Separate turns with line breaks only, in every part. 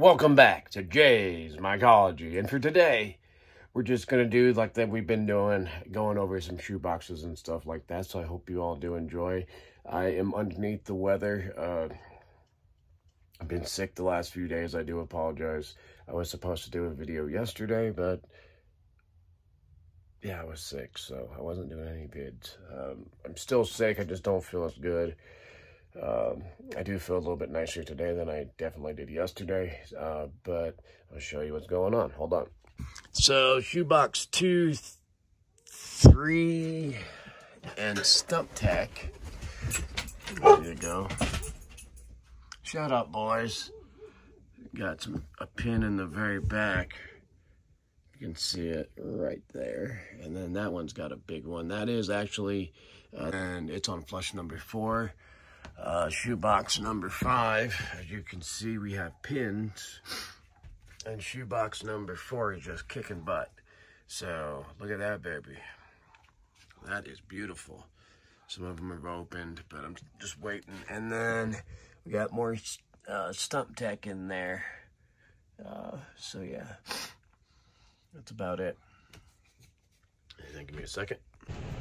Welcome back to Jay's Mycology. And for today, we're just going to do like that we've been doing, going over some shoe boxes and stuff like that. So I hope you all do enjoy. I am underneath the weather. Uh, I've been sick the last few days. I do apologize. I was supposed to do a video yesterday, but yeah, I was sick, so I wasn't doing any vids. Um, I'm still sick. I just don't feel as good. Um, I do feel a little bit nicer today than I definitely did yesterday, uh, but I'll show you what's going on. Hold on. So, shoebox two, th three, and StumpTEK. There you go. Shut up, boys. Got some a pin in the very back. You can see it right there. And then that one's got a big one. That is actually, uh, and it's on flush number four. Uh, shoebox number five, as you can see, we have pins. And shoebox number four is just kicking butt. So, look at that, baby. That is beautiful. Some of them have opened, but I'm just waiting. And then we got more uh, StumpTEK in there. Uh, so, yeah. That's about it. Then give me a second.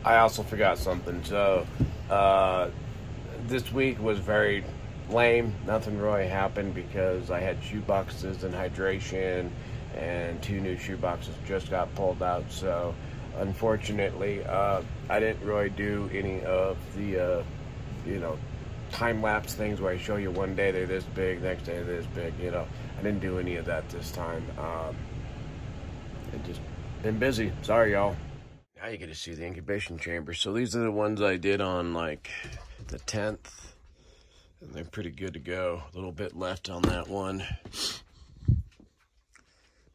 I also forgot something. So, uh, this week was very lame. Nothing really happened because I had shoe boxes and hydration, and two new shoe boxes just got pulled out. So, unfortunately, uh, I didn't really do any of the, uh, you know, time lapse things where I show you one day they're this big, next day they're this big. You know, I didn't do any of that this time. Um, it just been busy. Sorry, y'all. Now you get to see the incubation chamber. So these are the ones I did on like the 10th. And they're pretty good to go. A little bit left on that one.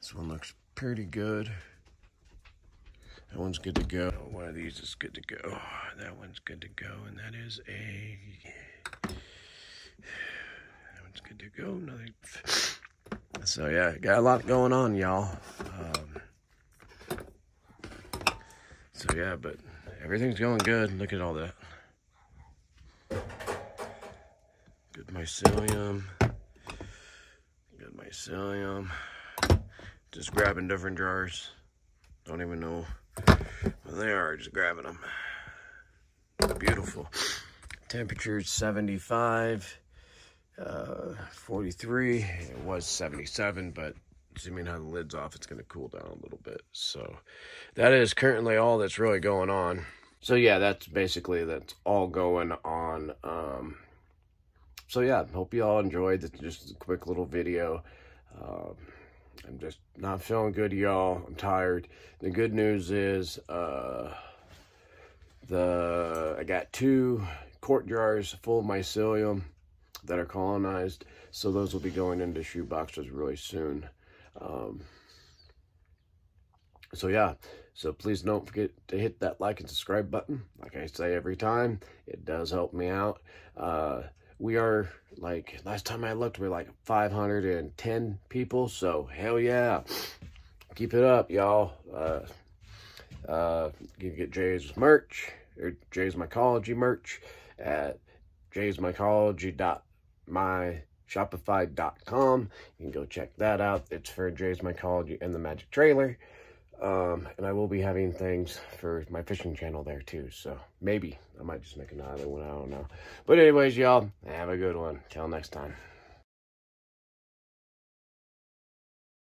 This one looks pretty good. That one's good to go. One of these is good to go. That one's good to go. And that is a... That one's good to go. Another... So yeah, got a lot going on, y'all. Um, so yeah, but everything's going good. Look at all that. Good mycelium. Good mycelium. Just grabbing different jars. Don't even know what they are, just grabbing them. Beautiful. Temperature 75, uh, 43. It was 77, but assuming how the lid's off, it's going to cool down a little bit. So that is currently all that's really going on. So yeah, that's basically, that's all going on. Um, so yeah, hope you all enjoyed this, just a quick little video. Um, I'm just not feeling good, y'all. I'm tired. The good news is, uh, the I got two quart jars full of mycelium that are colonized, so those will be going into shoe boxes really soon. Um, so yeah, so please don't forget to hit that like and subscribe button. Like I say every time, it does help me out. Uh, we are like last time I looked, we are like 510 people. So hell yeah, keep it up, y'all. Uh, uh, you can get Jay's merch or Jay's Mycology merch at jay's jaysmycology.myshopify.com. You can go check that out. It's for Jay's Mycology and the Magic Trailer. Um, and I will be having things for my fishing channel there too. So maybe I might just make another one. I don't know. But anyways, y'all, have a good one. Till next time.